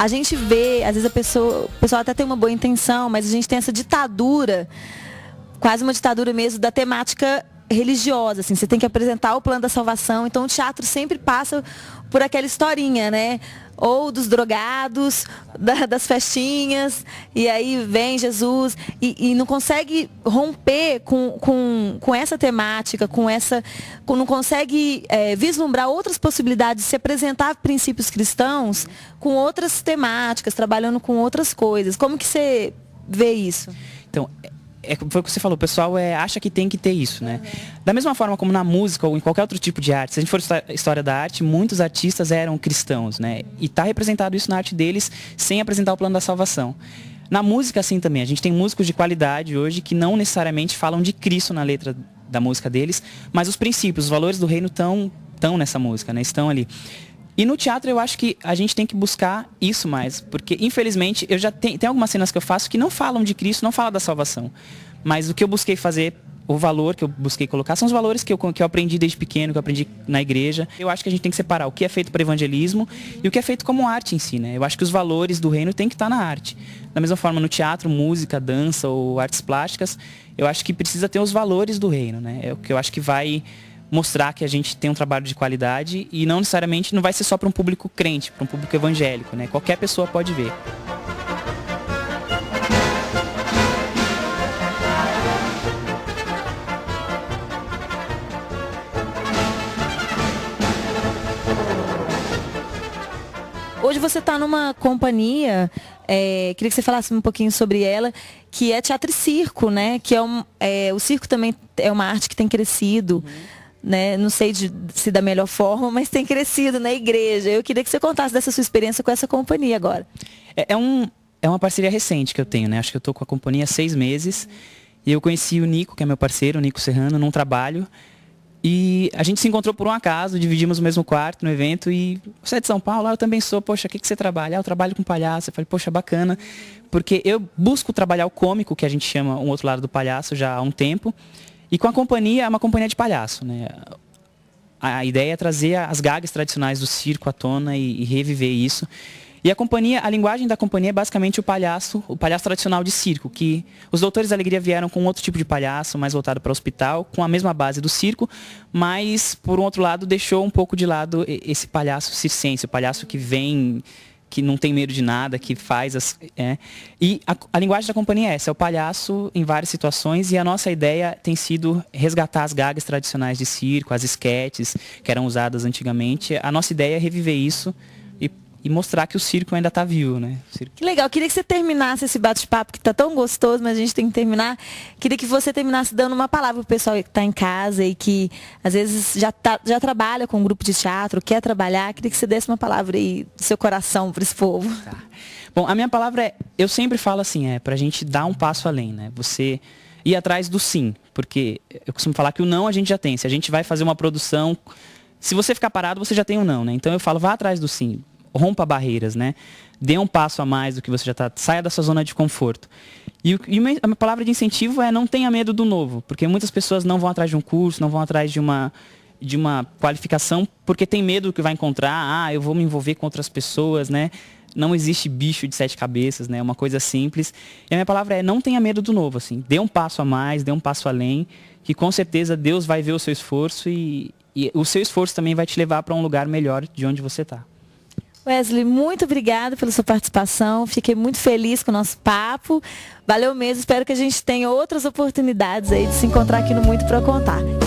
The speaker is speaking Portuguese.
a gente vê, às vezes a pessoa, o pessoal até tem uma boa intenção, mas a gente tem essa ditadura, quase uma ditadura mesmo da temática religiosa, assim, você tem que apresentar o plano da salvação, então o teatro sempre passa por aquela historinha, né? Ou dos drogados, da, das festinhas, e aí vem Jesus, e, e não consegue romper com, com, com, essa temática, com essa. Com, não consegue é, vislumbrar outras possibilidades de se apresentar princípios cristãos com outras temáticas, trabalhando com outras coisas. Como que você vê isso? Então, é, foi o que você falou, o pessoal é, acha que tem que ter isso, né? Uhum. Da mesma forma como na música ou em qualquer outro tipo de arte, se a gente for história da arte, muitos artistas eram cristãos, né? E está representado isso na arte deles sem apresentar o plano da salvação. Na música, assim também, a gente tem músicos de qualidade hoje que não necessariamente falam de Cristo na letra da música deles, mas os princípios, os valores do reino estão, estão nessa música, né? Estão ali. E no teatro eu acho que a gente tem que buscar isso mais, porque infelizmente eu já tenho tem algumas cenas que eu faço que não falam de Cristo, não falam da salvação. Mas o que eu busquei fazer, o valor que eu busquei colocar, são os valores que eu, que eu aprendi desde pequeno, que eu aprendi na igreja. Eu acho que a gente tem que separar o que é feito para evangelismo e o que é feito como arte em si, né? Eu acho que os valores do reino têm que estar na arte. Da mesma forma no teatro, música, dança ou artes plásticas, eu acho que precisa ter os valores do reino, né? É o que eu acho que vai mostrar que a gente tem um trabalho de qualidade e não necessariamente não vai ser só para um público crente, para um público evangélico, né? Qualquer pessoa pode ver. Hoje você está numa companhia, é, queria que você falasse um pouquinho sobre ela, que é teatro e circo, né? Que é um, é, o circo também é uma arte que tem crescido. Uhum né? Não sei de, se da melhor forma, mas tem crescido na igreja. Eu queria que você contasse dessa sua experiência com essa companhia agora. É, é um, é uma parceria recente que eu tenho, né? Acho que eu estou com a companhia há seis meses. E eu conheci o Nico, que é meu parceiro, o Nico Serrano, num trabalho. E a gente se encontrou por um acaso, dividimos o mesmo quarto no evento e você é de São Paulo, ah, eu também sou, poxa, o que, que você trabalha? Ah, eu trabalho com palhaço. Eu falei, poxa, bacana. Porque eu busco trabalhar o cômico, que a gente chama um outro lado do palhaço já há um tempo. E com a companhia, é uma companhia de palhaço, né? A ideia é trazer as gagas tradicionais do circo à tona e, e reviver isso. E a companhia, a linguagem da companhia é basicamente o palhaço, o palhaço tradicional de circo, que os doutores da alegria vieram com outro tipo de palhaço, mais voltado para o hospital, com a mesma base do circo, mas por um outro lado deixou um pouco de lado esse palhaço circense, o palhaço que vem que não tem medo de nada, que faz as. É. E a, a, linguagem da companhia é essa, é o palhaço em várias situações, e a nossa ideia tem sido resgatar as gagas tradicionais de circo, as esquetes que eram usadas antigamente. A nossa ideia é reviver isso e mostrar que o circo ainda está vivo, né? Que legal. Queria que você terminasse esse bate-papo que está tão gostoso, mas a gente tem que terminar. Queria que você terminasse dando uma palavra para o pessoal que está em casa e que às vezes já, tá, já trabalha com um grupo de teatro, quer trabalhar. Queria que você desse uma palavra aí do seu coração para esse povo. Tá. Bom, a minha palavra é, eu sempre falo assim, é para a gente dar um passo além, né? Você ir atrás do sim, porque eu costumo falar que o não a gente já tem. Se a gente vai fazer uma produção, se você ficar parado, você já tem o um não, né? Então eu falo, vá atrás do sim rompa barreiras, né? Dê um passo a mais do que você já está, saia da sua zona de conforto. E, e uma, a minha palavra de incentivo é não tenha medo do novo, porque muitas pessoas não vão atrás de um curso, não vão atrás de uma, de uma qualificação, porque tem medo do que vai encontrar, ah, eu vou me envolver com outras pessoas, né? Não existe bicho de sete cabeças, né? É uma coisa simples. E a minha palavra é não tenha medo do novo, assim. Dê um passo a mais, dê um passo além, que com certeza Deus vai ver o seu esforço e, e o seu esforço também vai te levar para um lugar melhor de onde você está. Wesley, muito obrigada pela sua participação. Fiquei muito feliz com o nosso papo. Valeu mesmo. Espero que a gente tenha outras oportunidades aí de se encontrar aqui no Muito para Contar.